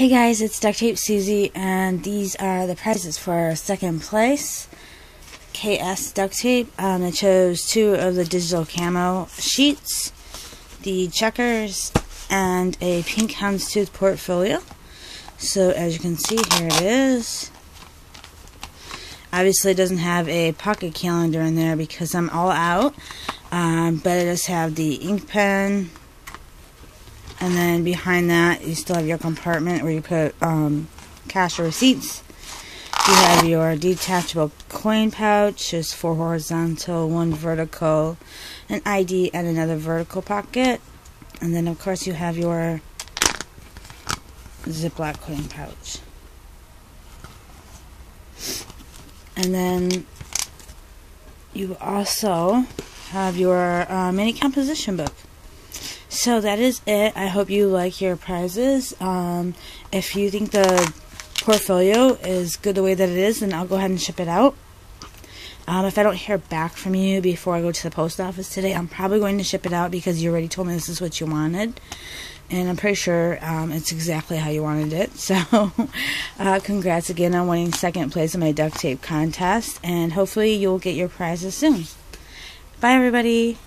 Hey guys, it's Duct Tape Susie, and these are the prizes for second place. KS Duct Tape. Um, I chose two of the digital camo sheets, the checkers, and a pink houndstooth portfolio. So as you can see, here it is. Obviously, it doesn't have a pocket calendar in there because I'm all out, um, but it does have the ink pen, and then behind that, you still have your compartment where you put um, cash or receipts. You have your detachable coin pouch, just four horizontal, one vertical, an ID, and another vertical pocket. And then, of course, you have your Ziploc coin pouch. And then you also have your uh, mini composition book. So that is it. I hope you like your prizes. Um, if you think the portfolio is good the way that it is, then I'll go ahead and ship it out. Um, if I don't hear back from you before I go to the post office today, I'm probably going to ship it out because you already told me this is what you wanted. And I'm pretty sure um, it's exactly how you wanted it. So, uh, congrats again on winning second place in my duct tape contest. And hopefully, you'll get your prizes soon. Bye, everybody.